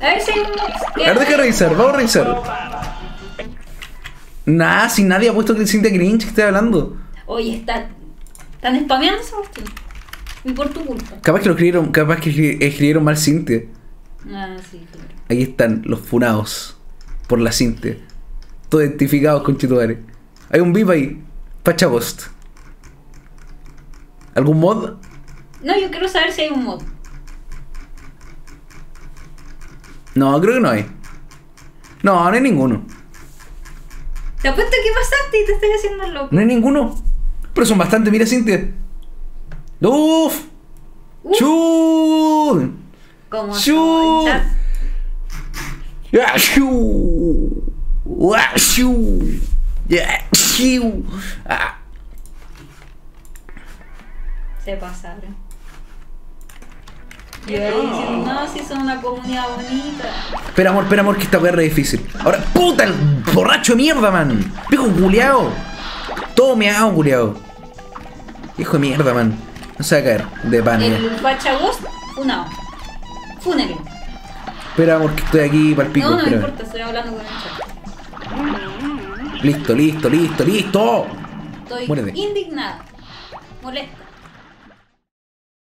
A ver si hay un. A ver, deja revisar, vamos a revisar. Nah, si nadie ha puesto que Cintia Grinch que estoy hablando. Oye, está. Están spameando esa cuestión. Y por tu culpa. Capaz que lo escribieron, capaz que escri- escribieron mal Cintia. Ah, sí, claro. Aquí están los funados por la Cintia. Todos identificados con Chituare. Hay un VIP ahí. Pacha Post. ¿Algún mod? No, yo quiero saber si hay un mod. No, creo que no hay. No, no hay ninguno. Te apuesto que pasaste y te estoy haciendo loco. No hay ninguno. Pero son bastante, mira Cintia. ¡Uf! Uf. ¡Chu! Como Shoo. chat. ¡Ya, shu! ¡Wa, shu! ¡Ya, shu! Ah. Se pasaron. Y ahí dicen, no, si son una comunidad bonita. Espera, amor, espera, amor, que esta weá es difícil. Ahora, puta, el borracho de mierda, man. Viejo culiao. Todo meado, culiao. Hijo de mierda, man. No se va a caer de pan. El Pachagos, funado. Fúnelo. Espera, amor, que estoy aquí para el pico. No, no me importa, estoy hablando con el chat. Listo, listo, listo, listo. Estoy Muérete. indignada. Molesta.